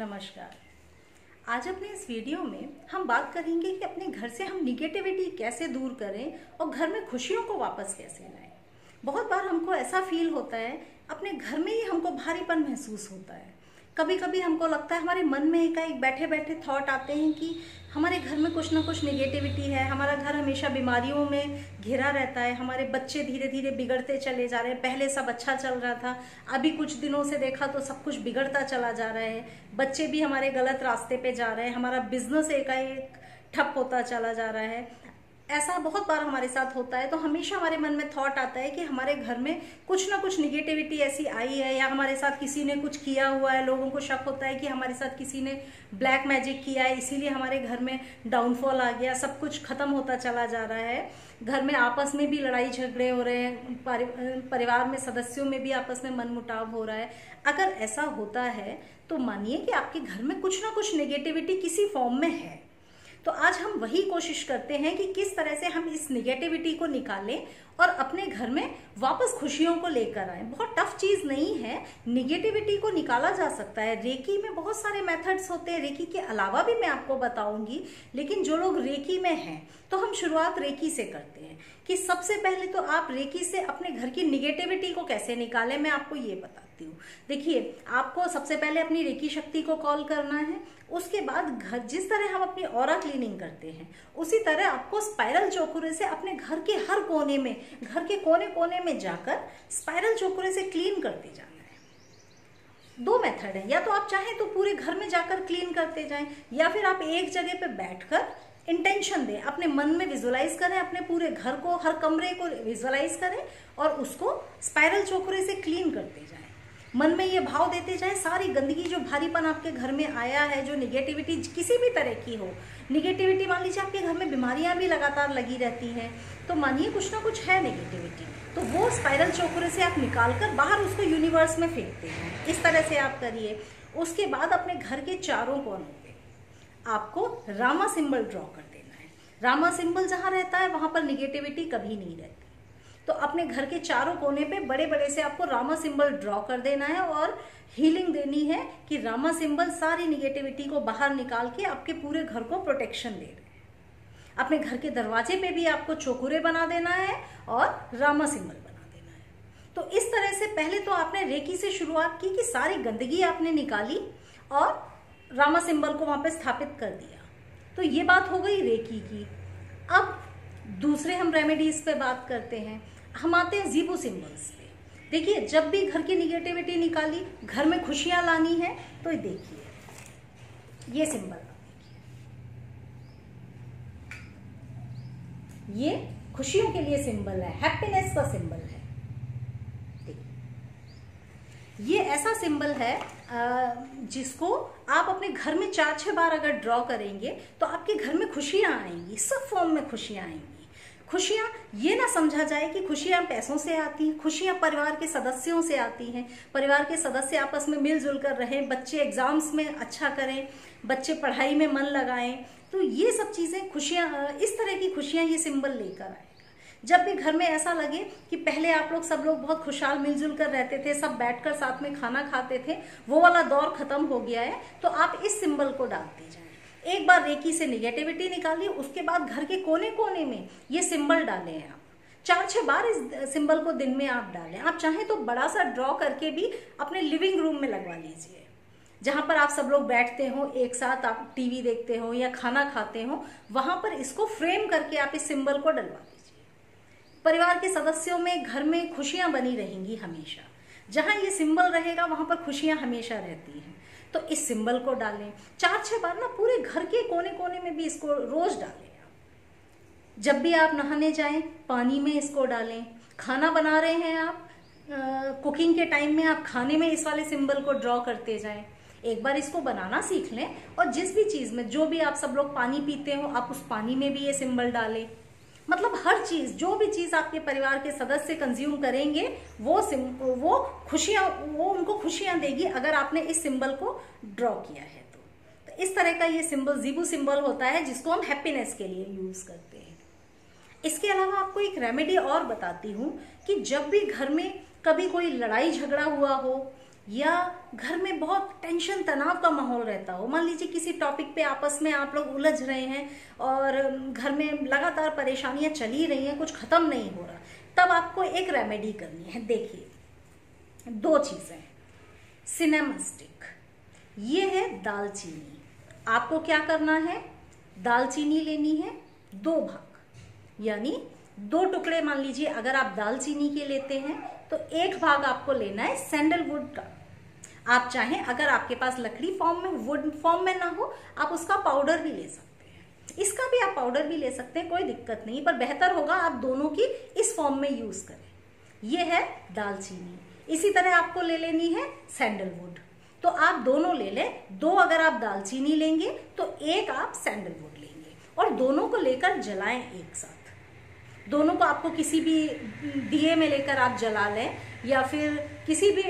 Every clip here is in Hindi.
नमस्कार। आज अपने इस वीडियो में हम बात करेंगे कि अपने घर से हम निगेटिविटी कैसे दूर करें और घर में खुशियों को वापस कैसे लाएँ। बहुत बार हमको ऐसा फील होता है, अपने घर में ही हमको भारीपन महसूस होता है। कभी कभी हमको लगता है हमारे मन में एक बैठे बैठे थॉट आते हैं कि हमारे घर में कुछ ना कुछ निगेटिविटी है, हमारा घर हमेशा बीमारियों में घिरा रहता है, हमारे बच्चे धीरे धीरे बिगड़ते चले जा रहे हैं, पहले सब अच्छा चल रहा था, अभी कुछ दिनों से देखा तो सब कुछ बिगड़ता चला जा रहा है, बच्चे भी हमारे गलत रास्ते पे जा रहे हैं, हमारा बिज़नेस एकाएक ठप होता चला जा रहा है ऐसा बहुत बार हमारे साथ होता है तो हमेशा हमारे मन में थॉट आता है कि हमारे घर में कुछ ना कुछ निगेटिविटी ऐसी आई है या हमारे साथ किसी ने कुछ किया हुआ है। लोगों को शक होता है कि हमारे साथ किसी ने ब्लैक मैजिक किया है, इसीलिए हमारे घर में डाउनफॉल आ गया, सब कुछ खत्म होता चला जा रहा है। घर में आपस में भी लड़ाई झगड़े हो रहे हैं परिवार में सदस्यों में भी आपस में मनमुटाव हो रहा है। अगर ऐसा होता है तो मानिए कि आपके घर में कुछ ना कुछ नेगेटिविटी किसी फॉर्म में है। तो आज हम वही कोशिश करते हैं कि किस तरह से हम इस निगेटिविटी को निकालें और अपने घर में वापस खुशियों को लेकर आए। बहुत टफ चीज़ नहीं है। निगेटिविटी को निकाला जा सकता है। रेकी में बहुत सारे मेथड्स होते हैं। रेकी के अलावा भी मैं आपको बताऊँगी। लेकिन जो लोग रेकी में हैं तो हम शुरुआत रेकी से करते हैं कि सबसे पहले तो आप रेकी से अपने घर की निगेटिविटी को कैसे निकालें, मैं आपको ये बताती हूँ। देखिए, आपको सबसे पहले अपनी रेकी शक्ति को कॉल करना है। उसके बाद घर, जिस तरह हम अपनी और क्लीनिंग करते हैं, उसी तरह आपको स्पाइरल चौकुरे से अपने घर के हर कोने में घर के कोने कोने में जाकर स्पाइरल चोकरे से क्लीन करते जाना है। दो मेथड है। या तो आप चाहें तो पूरे घर में जाकर क्लीन करते जाएँ, या फिर आप एक जगह पर बैठकर इंटेंशन दें, अपने मन में विजुलाइज करें, अपने पूरे घर को, हर कमरे को विजुलाइज करें और उसको स्पाइरल चोकरे से क्लीन करते जाएँ। मन में ये भाव देते जाए, सारी गंदगी जो भारीपन आपके घर में आया है, जो निगेटिविटी किसी भी तरह की हो निगेटिविटी मान लीजिए आपके घर में बीमारियाँ भी लगातार लगी रहती हैं तो मानिए कुछ ना कुछ है निगेटिविटी तो वो स्पाइरल चोकरे से आप निकाल कर बाहर उसको यूनिवर्स में फेंकते हैं। इस तरह से आप करिए, उसके बाद अपने घर के चारों कोनों पे आपको रामा सिंबल ड्रॉ कर देना है। रामा सिंबल जहाँ रहता है, वहाँ पर निगेटिविटी कभी नहीं रहती। तो अपने घर के चारों कोने पे बड़े बड़े से आपको रामा सिंबल ड्रॉ कर देना है और हीलिंग देनी है कि रामा सिंबल सारी निगेटिविटी को बाहर निकाल के आपके पूरे घर को प्रोटेक्शन दे रहे अपने घर के दरवाजे पे भी आपको चोकुरे बना देना है और रामा सिंबल बना देना है। तो इस तरह से पहले तो आपने रेकी से शुरुआत की कि सारी गंदगी आपने निकाली और रामा सिंबल को वहाँ पे स्थापित कर दिया। तो ये बात हो गई रेकी की। अब दूसरे हम रेमेडीज पे बात करते हैं। हम आते हैं जीबो सिंबल्स पे। देखिए, जब भी घर की निगेटिविटी निकाली, घर में खुशियाँ लानी है तो देखिए, ये सिंबल ये खुशियों के लिए सिंबल है हैप्पीनेस का सिंबल है। ये ऐसा सिंबल है जिसको आप अपने घर में चार छह बार अगर ड्रॉ करेंगे तो आपके घर में खुशियाँ आएँगी, सब फॉर्म में खुशियाँ आएँगी। खुशियाँ, ये ना समझा जाए कि खुशियाँ पैसों से आती हैं, खुशियाँ परिवार के सदस्यों से आती हैं। परिवार के सदस्य आपस में मिलजुल कर रहें, बच्चे एग्ज़ाम्स में अच्छा करें, बच्चे पढ़ाई में मन लगाएँ तो ये सब चीज़ें खुशियाँ इस तरह की खुशियाँ ये सिंबल लेकर आएगा। जब भी घर में ऐसा लगे कि पहले आप लोग सब लोग बहुत खुशहाल मिलजुल कर रहते थे, सब बैठकर साथ में खाना खाते थे, वो वाला दौर खत्म हो गया है तो आप इस सिंबल को डालते जाए एक बार रेकी से निगेटिविटी निकालिए उसके बाद घर के कोने कोने में ये सिंबल डालें आप। चार छह बार इस सिंबल को दिन में आप डालें। आप चाहें तो बड़ा सा ड्रॉ करके भी अपने लिविंग रूम में लगवा लीजिए, जहाँ पर आप सब लोग बैठते हो, एक साथ आप टीवी देखते हो या खाना खाते हो, वहाँ पर इसको फ्रेम करके आप इस सिंबल को डलवा दीजिए। परिवार के सदस्यों में, घर में खुशियाँ बनी रहेंगी हमेशा। जहाँ ये सिंबल रहेगा, वहाँ पर खुशियाँ हमेशा रहती हैं। तो इस सिंबल को डालें। चार छह बार ना पूरे घर के कोने कोने में भी इसको रोज डालें। जब भी आप नहाने जाएँ पानी में इसको डालें। खाना बना रहे हैं आप आ, कुकिंग के टाइम में आप खाने में इस वाले सिंबल को ड्रॉ करते जाएँ। एक बार इसको बनाना सीख लें और जिस भी चीज़ में जो भी आप सब लोग पानी पीते हो आप उस पानी में भी ये सिंबल डालें। मतलब हर चीज़ जो भी चीज़ आपके परिवार के सदस्य कंज्यूम करेंगे वो सिम वो खुशियाँ वो उनको खुशियाँ देगी अगर आपने इस सिंबल को ड्रॉ किया है तो, तो इस तरह का ये सिंबल जीबू सिंबल होता है जिसको हम हैप्पीनेस के लिए यूज़ करते हैं। इसके अलावा आपको एक रेमेडी और बताती हूँ कि जब भी घर में कभी कोई लड़ाई झगड़ा हुआ हो या घर में बहुत टेंशन तनाव का माहौल रहता हो। मान लीजिए किसी टॉपिक पे आपस में आप लोग उलझ रहे हैं और घर में लगातार परेशानियाँ चली रही हैं, कुछ खत्म नहीं हो रहा, तब आपको एक रेमेडी करनी है। देखिए, दो चीज़ें। सिनेमास्टिक ये है दालचीनी। आपको क्या करना है? दालचीनी लेनी है दो भाग। यानी दो टुकड़े, मान लीजिए, अगर आप दालचीनी के लेते हैं तो एक भाग आपको लेना है सैंडलवुड का। आप चाहें, अगर आपके पास लकड़ी फॉर्म में वुड फॉर्म में ना हो, आप उसका पाउडर भी ले सकते हैं। इसका भी आप पाउडर भी ले सकते हैं, कोई दिक्कत नहीं, पर बेहतर होगा आप दोनों की इस फॉर्म में यूज़ करें। ये है दालचीनी। इसी तरह आपको ले लेनी है सैंडलवुड तो आप दोनों ले लें। दो अगर आप दालचीनी लेंगे तो एक आप सैंडलवुड लेंगे। और दोनों को लेकर जलाएँ एक साथ। दोनों को आपको किसी भी दिए में लेकर आप जला लें, या फिर किसी भी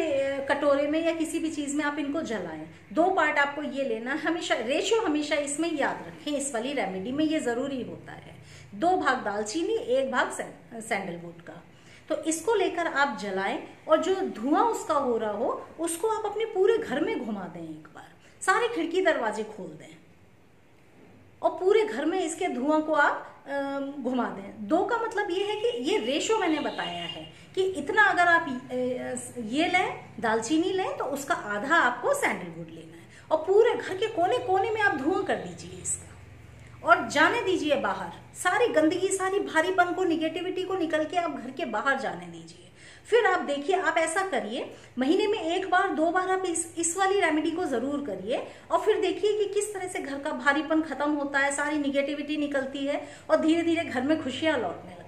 कटोरे में या किसी भी चीज़ में आप इनको जलाएँ। दो पार्ट आपको ये लेना, हमेशा रेशियो हमेशा इसमें याद रखें, इस वाली रेमेडी में ये ज़रूरी होता है। दो भाग दालचीनी, एक भाग सैंडलवुड का। तो इसको लेकर आप जलाएँ, और जो धुआँ उसका हो रहा हो, उसको आप अपने पूरे घर में घुमा दें एक बार। सारे खिड़की दरवाजे खोल दें। और पूरे घर में इसके धुआँ को आप घुमा दें। दो का मतलब ये है कि ये रेशो मैंने बताया है कि इतना अगर आप ये लें, दालचीनी लें तो उसका आधा आपको सैंडलवुड लेना है। और पूरे घर के कोने कोने में आप धुआँ कर दीजिए इसका। और जाने दीजिए बाहर। सारी गंदगी, सारी भारीपन को निगेटिविटी को निकल के आप घर के बाहर जाने दीजिए। फिर आप देखिए, आप ऐसा करिए, महीने में एक बार, दो बार आप इस इस वाली रेमेडी को ज़रूर करिए और फिर देखिए कि किस तरह से घर का भारीपन खत्म होता है, सारी निगेटिविटी निकलती है और धीरे धीरे घर में खुशियाँ लौटने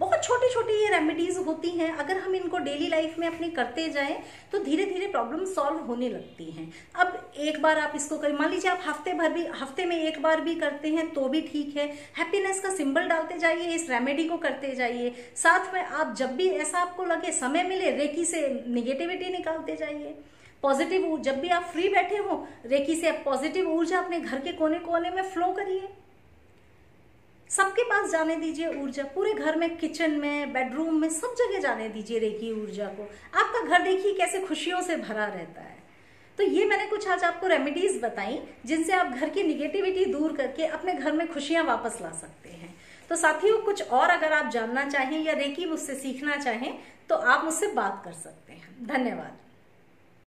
बहुत छोटी छोटी ये रेमेडीज होती हैं। अगर हम इनको डेली लाइफ में अपने करते जाएँ तो धीरे धीरे प्रॉब्लम सॉल्व होने लगती हैं। अब एक बार आप इसको करें। मान लीजिए आप हफ़्ते भर भी, हफ़्ते में एक बार भी करते हैं तो भी ठीक है। हैप्पीनेस का सिंबल डालते जाइए, इस रेमेडी को करते जाइए। साथ में आप जब भी ऐसा आपको लगे, समय मिले, रेकी से निगेटिविटी निकालते जाइए। पॉजिटिव जब भी आप फ्री बैठे हो, रेकी से पॉजिटिव ऊर्जा अपने घर के कोने कोने में फ्लो करिए। सबके पास जाने दीजिए ऊर्जा। पूरे घर में किचन में बेडरूम में, सब जगह जाने दीजिए रेखी ऊर्जा को। आपका घर देखिए कैसे खुशियों से भरा रहता है। तो ये मैंने कुछ आज आपको रेमेडीज बताई, जिनसे आप घर की निगेटिविटी दूर करके अपने घर में खुशियाँ वापस ला सकते हैं। तो साथियों, कुछ और अगर आप जानना चाहें या रेकी मुझसे सीखना चाहें तो आप मुझसे बात कर सकते हैं। धन्यवाद।